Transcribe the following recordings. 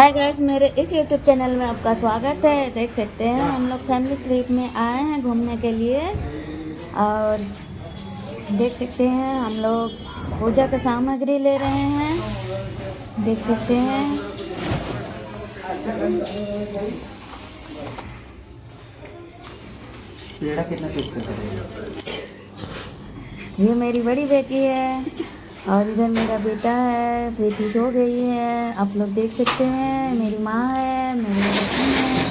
Hi guys मेरे इस YouTube channel में आपका स्वागत है। देख सकते हैं हम लोग फैमिली ट्रिप में आए हैं घूमने के लिए। और देख सकते हैं हम लोग पूजा का सामग्री ले रहे हैं। देख सकते हैं। कितना ये मेरी बड़ी बेटी है। और इधर मेरा बेटा है बेटी सो गई है। आप लोग देख सकते हैं मेरी माँ है मेरी है।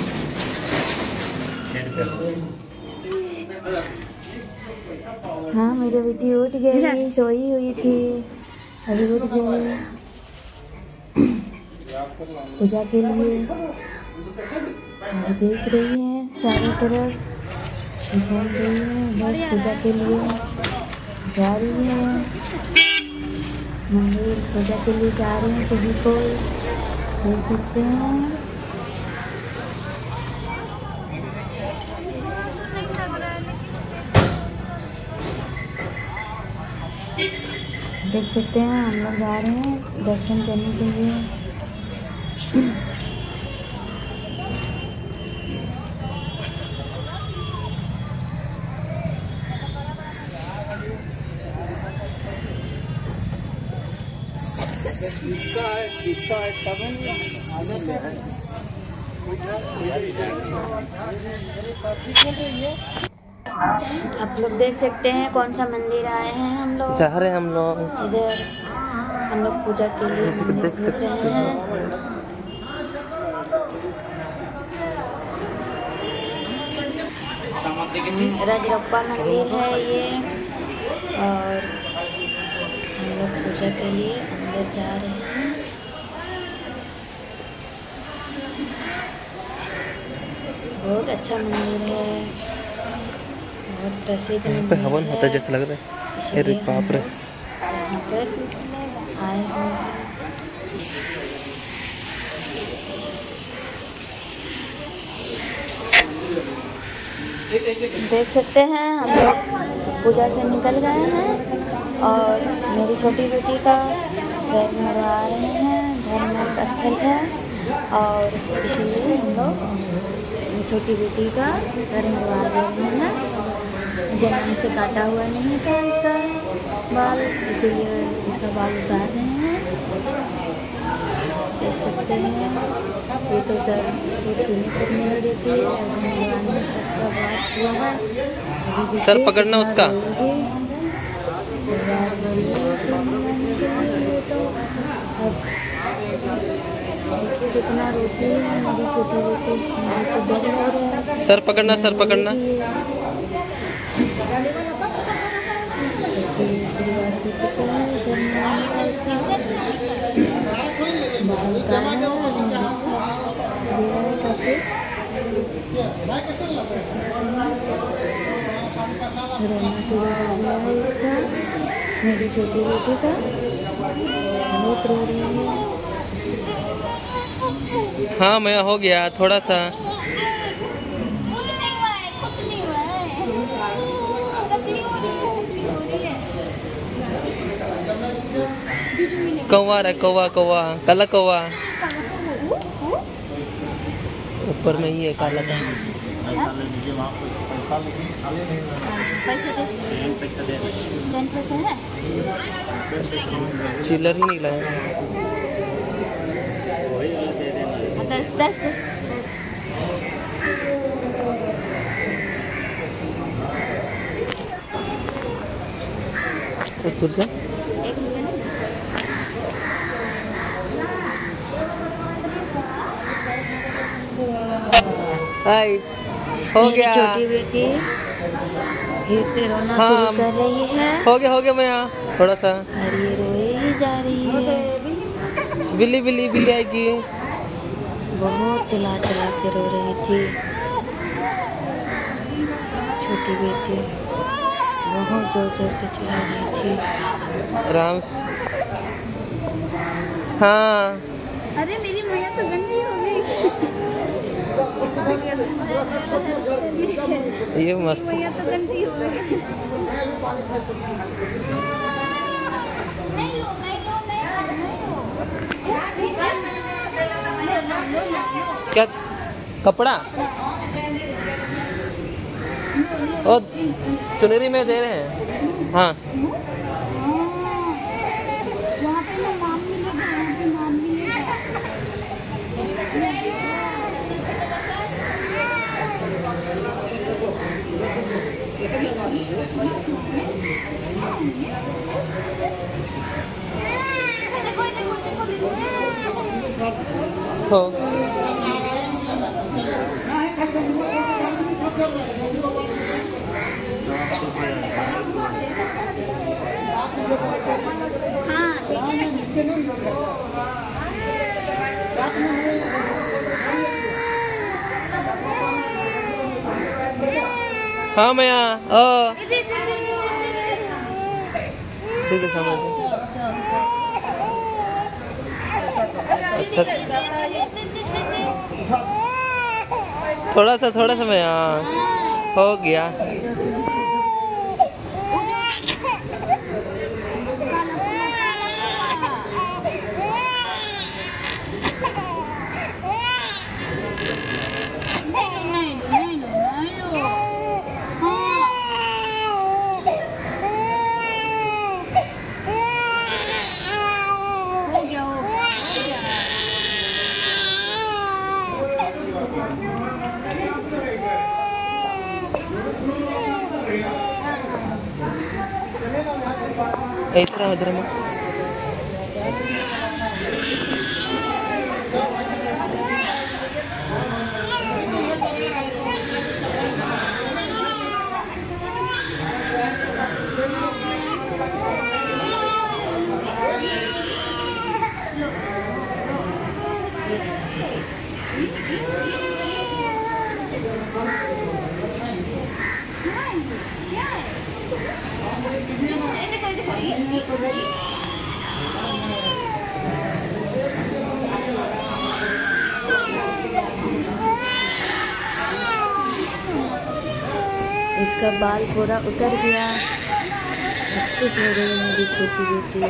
हाँ मेरी बेटी उठ गई सोई हुई थी। अभी उठ गई। पूजा के लिए। देख रही है चारों तरफ़। घूम रही है बस पूजा के लिए। जा रही है। मंदिर पूजा के लिए जा रहे हैं सभी को देख सकते हैं देख सकते हैं, हम लोग जा रहे हैं दर्शन करने के लिए। आप लोग देख सकते हैं कौन सा मंदिर आए हैं हम लोग। जा रहे हैं हम लोग। इधर हम लोग पूजा के लिए देख सकते हैं। हैं। राजरप्पा मंदिर है ये। और हम लोग पूजा के लिए अंदर जा रहे हैं। बहुत अच्छा मंदिर है। बहुत प्रसिद्ध मंदिर हवन होता है जैसे लग रहा है। अरे बाप रे। यहाँ पर आए हैं। देख सकते हैं हम लोग पूजा से निकल गए हैं और मेरी छोटी बेटी का घर मरवा रहे हैं धर्म स्थल है और इसीलिए हम लोग छोटी बेटी का घर मरवा रहे हैं जन्म से काटा हुआ नहीं था इसका बाल इसीलिए इसका बाल उतार रहे हैं। देख सकते हैं। ये तो सर वो छूने तक नहीं देती है का बात हुआ है। सर पकड़ना उसका। सर तो अब कितना है मेरी छोटी सर पकड़ना सर पकड़ना। रोना शुरू हो गया है इसका मेरी छोटी बेटी का। बहुत रो रही है। हाँ मैं हो गया, थोड़ा सा। नहीं नहीं कौवा रे, कौवा कौवा, काला कौवा। ऊपर में ही है काला का चिल्लर ही निकला है दस दस दस फिर से एक मिनट आई हो गया. छोटी बेटी फिर से रोना हाँ। शुरू कर रही है। हो गया हो गया मैं थोड़ा सा। रोए ही जा रही है। बिल्ली बिल्ली बिल्ली आएगी। बहुत चला चला के रो रही थी। छोटी बेटी बहुत ज़ोर ज़ोर से चिल्ला रही थी। आराम हाँ। अरे मेरी मैया तो गंदी हो गई। ये मस्त। मैया तो गंदी हो गई नहीं लो नहीं लो नहीं लो नहीं लो क्या? कपड़ा? और चुनरी में दे रहे हैं। हाँ वहाँ पे ना नाम मिलेगा वहाँ पे नाम मिलेगा देखो देखो देखो देखो हो हाँ देखो मैं यहाँ ओ। ठीक है समझ अच्छा। थोड़ा सा थोड़ा सा मैं यहाँ हो गया हो गया हो गया इधर आओ, इसका बाल पूरा उतर गया। हो गई मेरी छोटी बेटी।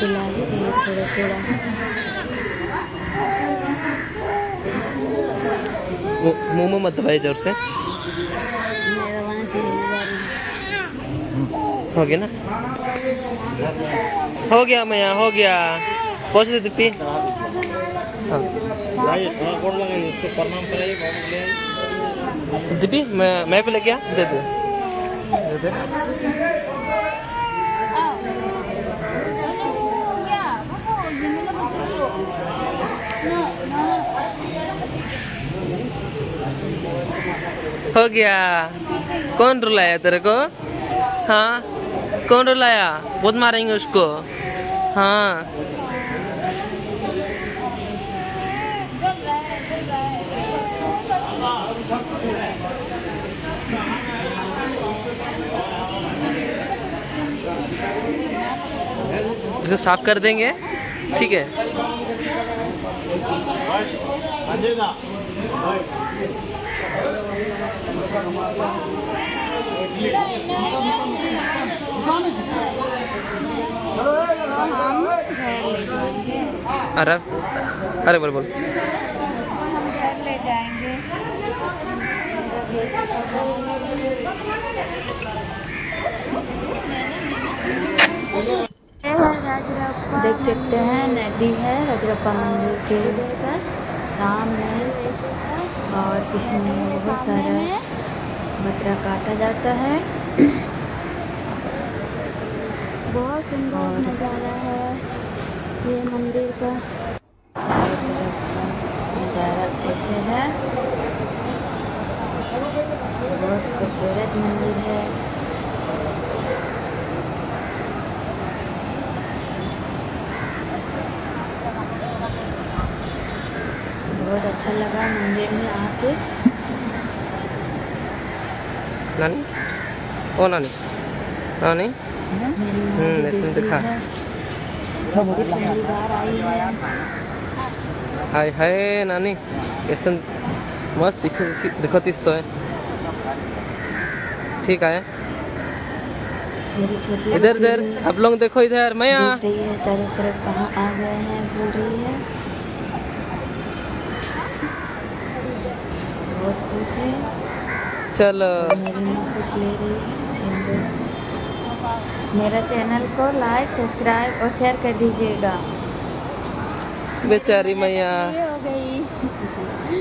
चिल्ला ही रही थोड़ा थोड़ा। मु- मुँह में मत दबाई ज़ोर से मेरा वहाँ से हिल जा रही है। गया ना? हो गया मैं यहाँ हो गया। पहुँच दे दीपी दीपी मैं मैं पे दे दे दे दे। हो गया। कौन रुलाया तेरे को? हाँ? कौन रुलाया? बहुत मारेंगे उसको। हाँ। इसको साफ़ कर देंगे। ठीक है अजयदा हम घर ले जाएँगे अरे अरे बोल बोल। देख सकते हैं, नदी है, रजरप्पा मंदिर के सामने। और इसमें बहुत सारा बकरा काटा जाता है। बहुत सुंदर नज़ारा है ये मंदिर का। नज़ारा ऐसे है? बहुत खूबसूरत मंदिर है। बहुत अच्छा लगा मंदिर में आके। नानी? ओ नानी। नानी? हम्म, हाय हाय नानी। कैसन मस्त दिख दिखतीस तो है। ठीक है। इधर इधर आप लोग देखो इधर कहाँ आ गए हैं मेरी चैनल को लाइक सब्सक्राइब और शेयर कर दीजिएगा। बेचारी मैया। हो गई।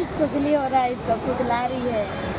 खुजली हो रहा है इसको खुजला रही है।